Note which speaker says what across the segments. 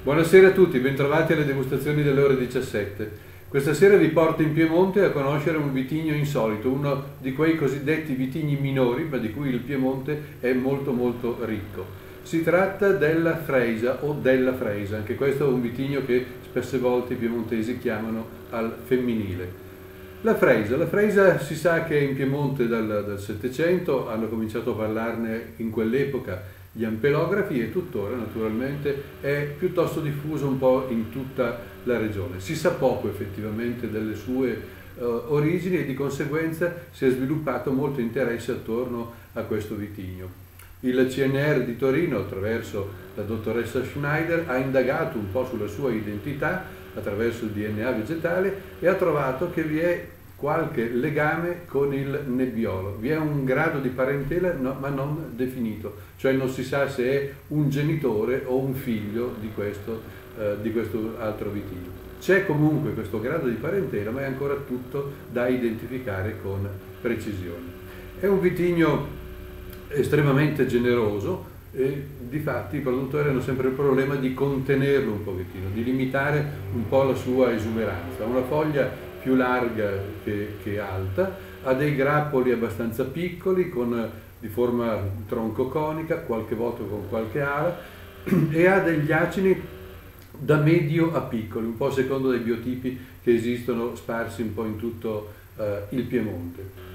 Speaker 1: Buonasera a tutti, bentrovati alle degustazioni delle ore 17. Questa sera vi porto in Piemonte a conoscere un vitigno insolito, uno di quei cosiddetti vitigni minori, ma di cui il Piemonte è molto molto ricco. Si tratta della Freisa o della Freisa, anche questo è un vitigno che spesse volte i piemontesi chiamano al femminile. La Freisa, la Freisa si sa che in Piemonte dal Settecento hanno cominciato a parlarne in quell'epoca gli ampelografi e tuttora naturalmente è piuttosto diffuso un po' in tutta la regione. Si sa poco effettivamente delle sue uh, origini e di conseguenza si è sviluppato molto interesse attorno a questo vitigno. Il CNR di Torino, attraverso la dottoressa Schneider, ha indagato un po' sulla sua identità attraverso il DNA vegetale e ha trovato che vi è qualche legame con il nebbiolo. Vi è un grado di parentela no, ma non definito, cioè non si sa se è un genitore o un figlio di questo, eh, di questo altro vitigno. C'è comunque questo grado di parentela, ma è ancora tutto da identificare con precisione. È un vitigno estremamente generoso e di fatti i produttori hanno sempre il problema di contenerlo un pochettino, di limitare un po' la sua esuberanza. Una foglia più larga che, che alta, ha dei grappoli abbastanza piccoli con, di forma troncoconica, qualche volta con qualche ala e ha degli acini da medio a piccoli, un po' secondo dei biotipi che esistono sparsi un po' in tutto eh, il Piemonte.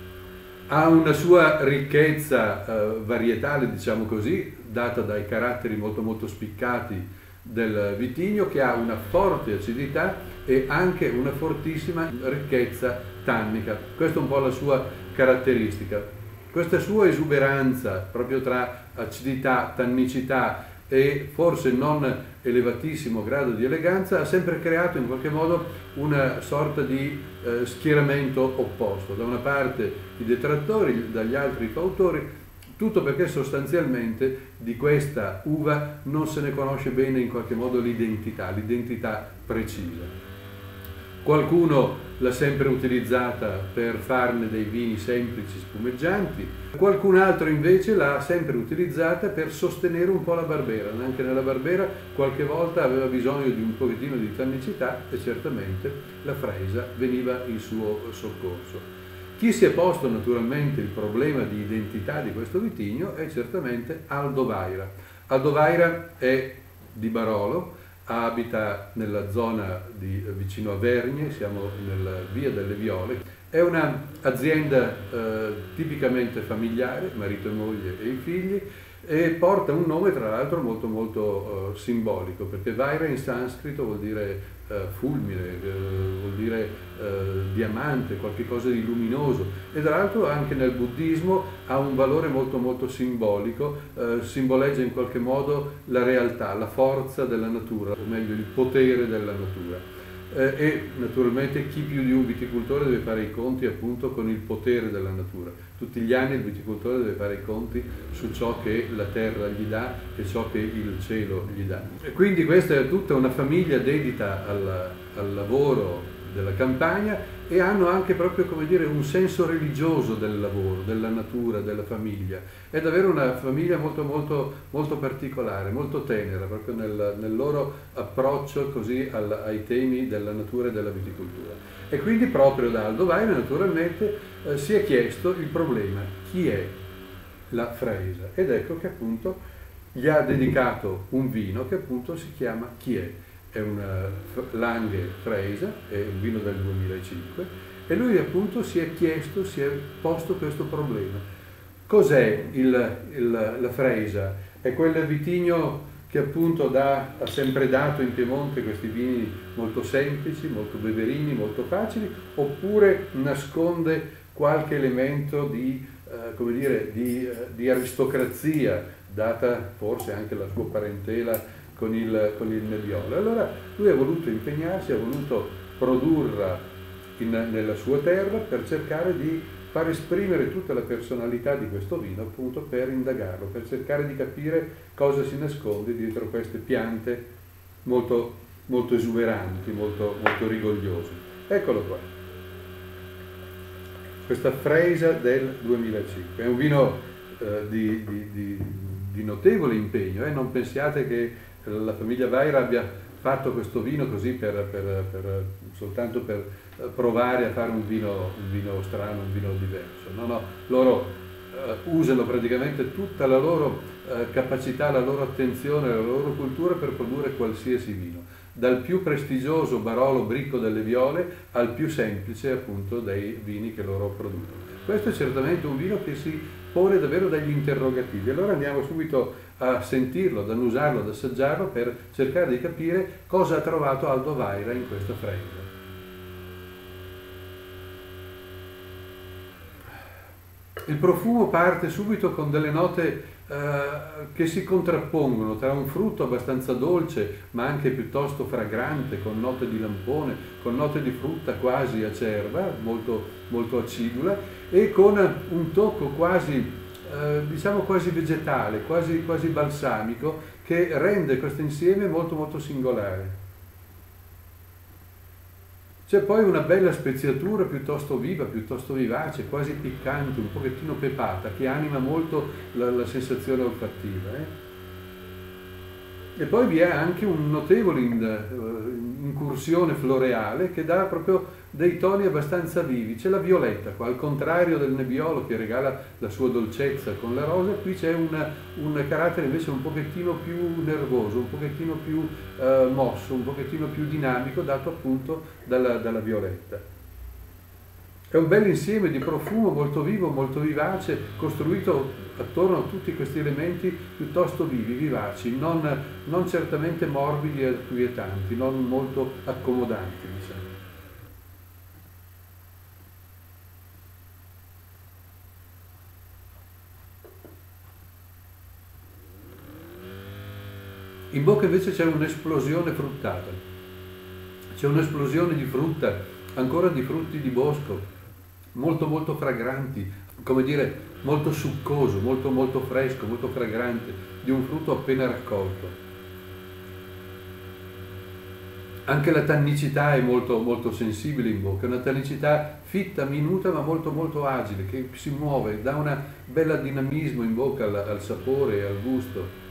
Speaker 1: Ha una sua ricchezza eh, varietale, diciamo così, data dai caratteri molto molto spiccati del vitigno che ha una forte acidità e anche una fortissima ricchezza tannica. Questa è un po' la sua caratteristica. Questa sua esuberanza proprio tra acidità, tannicità e forse non elevatissimo grado di eleganza ha sempre creato in qualche modo una sorta di eh, schieramento opposto. Da una parte i detrattori, dagli altri i fautori, tutto perché sostanzialmente di questa uva non se ne conosce bene in qualche modo l'identità, l'identità precisa. Qualcuno l'ha sempre utilizzata per farne dei vini semplici spumeggianti, qualcun altro invece l'ha sempre utilizzata per sostenere un po' la barbera. Anche nella barbera qualche volta aveva bisogno di un pochettino di tannicità e certamente la fresa veniva in suo soccorso. Chi si è posto naturalmente il problema di identità di questo vitigno è certamente Aldo Vaira. Aldo Vaira è di Barolo, abita nella zona di, vicino a Vergne, siamo nella via delle Viole. È un'azienda eh, tipicamente familiare, marito e moglie e i figli, e porta un nome tra l'altro molto molto uh, simbolico, perché Vaira in sanscrito vuol dire uh, fulmine, uh, vuol dire diamante, qualcosa di luminoso. E tra l'altro anche nel buddismo ha un valore molto molto simbolico, simboleggia in qualche modo la realtà, la forza della natura, o meglio il potere della natura eh, e naturalmente chi più di un viticoltore deve fare i conti appunto con il potere della natura. Tutti gli anni il viticoltore deve fare i conti su ciò che la terra gli dà e ciò che il cielo gli dà. E quindi questa è tutta una famiglia dedita al, al lavoro della campagna e hanno anche proprio come dire, un senso religioso del lavoro, della natura, della famiglia. È davvero una famiglia molto, molto, molto particolare, molto tenera, proprio nel, nel loro approccio così al, ai temi della natura e della viticoltura. E quindi proprio da Aldo Vaina naturalmente eh, si è chiesto il problema, chi è la Freisa? Ed ecco che appunto gli ha dedicato un vino che appunto si chiama Chi è? È una Lange Freisa, è un vino del 2005, e lui appunto si è chiesto, si è posto questo problema. Cos'è il, il, la Freisa? È quel vitigno che appunto dà, ha sempre dato in Piemonte questi vini molto semplici, molto beverini, molto facili, oppure nasconde qualche elemento di, eh, dire, di, eh, di aristocrazia, data forse anche la sua parentela con il, con il nebbiolo. Allora lui ha voluto impegnarsi, ha voluto produrla in, nella sua terra per cercare di far esprimere tutta la personalità di questo vino appunto per indagarlo, per cercare di capire cosa si nasconde dietro queste piante molto, molto esuberanti, molto, molto rigogliose. Eccolo qua. Questa Freisa del 2005. È un vino eh, di, di, di, di, notevole impegno, eh? non pensiate che la famiglia Vaira abbia fatto questo vino così per, per, per, soltanto per provare a fare un vino, un vino strano, un vino diverso. No, no, loro eh, usano praticamente tutta la loro eh, capacità, la loro attenzione, la loro cultura per produrre qualsiasi vino, dal più prestigioso Barolo Bricco delle Viole al più semplice appunto dei vini che loro producono. Questo è certamente un vino che si pone davvero degli interrogativi. Allora andiamo subito a sentirlo, ad annusarlo, ad assaggiarlo per cercare di capire cosa ha trovato Aldo Vaira in questa freggia. Il profumo parte subito con delle note eh, che si contrappongono tra un frutto abbastanza dolce ma anche piuttosto fragrante, con note di lampone, con note di frutta quasi acerba, molto, molto acidula, e con un tocco quasi, eh, diciamo quasi vegetale, quasi, quasi balsamico, che rende questo insieme molto molto singolare. C'è poi una bella speziatura piuttosto viva, piuttosto vivace, quasi piccante, un pochettino pepata, che anima molto la, la sensazione olfattiva. Eh? E poi vi è anche un notevole eh, incursione floreale che dà proprio dei toni abbastanza vivi. C'è la violetta qua, al contrario del nebbiolo che regala la sua dolcezza con la rosa, qui c'è una, un carattere invece un pochettino più nervoso, un pochettino più eh, mosso, un pochettino più dinamico, dato appunto dalla, dalla violetta. È un bel insieme di profumo molto vivo, molto vivace, costruito attorno a tutti questi elementi piuttosto vivi, vivaci, non, non certamente morbidi e quietanti, non molto accomodanti, diciamo. In bocca invece c'è un'esplosione fruttata, c'è un'esplosione di frutta, ancora di frutti di bosco, molto molto fragranti, come dire, molto succoso, molto molto fresco, molto fragrante, di un frutto appena raccolto. Anche la tannicità è molto, molto sensibile in bocca, è una tannicità fitta, minuta, ma molto molto agile, che si muove, dà un bel dinamismo in bocca al, al sapore e al gusto.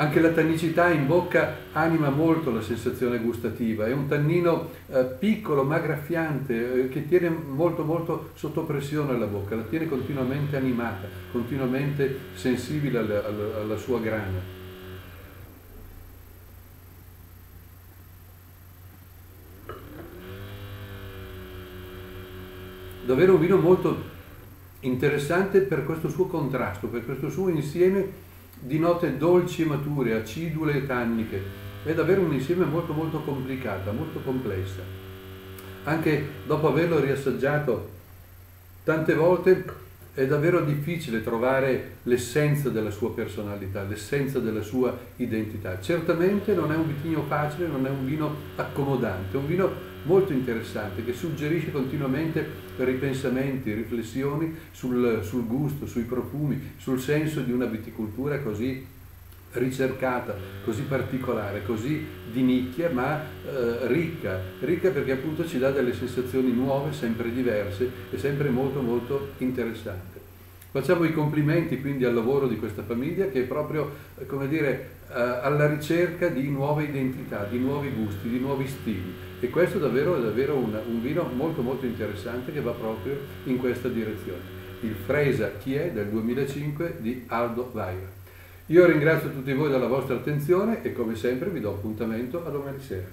Speaker 1: Anche la tannicità in bocca anima molto la sensazione gustativa, è un tannino eh, piccolo ma graffiante eh, che tiene molto molto sotto pressione la bocca, la tiene continuamente animata, continuamente sensibile alla, alla, alla sua grana. Davvero un vino molto interessante per questo suo contrasto, per questo suo insieme di note dolci e mature, acidule e tanniche. È davvero un insieme molto molto complicata, molto complessa. Anche dopo averlo riassaggiato tante volte è davvero difficile trovare l'essenza della sua personalità, l'essenza della sua identità. Certamente non è un vitigno facile, non è un vino accomodante, è un vino molto interessante che suggerisce continuamente ripensamenti, riflessioni sul, sul gusto, sui profumi, sul senso di una viticoltura così ricercata, così particolare, così di nicchia, ma eh, ricca, ricca perché appunto ci dà delle sensazioni nuove, sempre diverse e sempre molto molto interessanti. Facciamo i complimenti quindi al lavoro di questa famiglia che è proprio, eh, come dire, eh, alla ricerca di nuove identità, di nuovi gusti, di nuovi stili. E questo davvero è davvero un, un vino molto molto interessante che va proprio in questa direzione. Il Fresa Chi è del 2005 di Aldo Vaira. Io ringrazio tutti voi della vostra attenzione e come sempre vi do appuntamento a domani sera.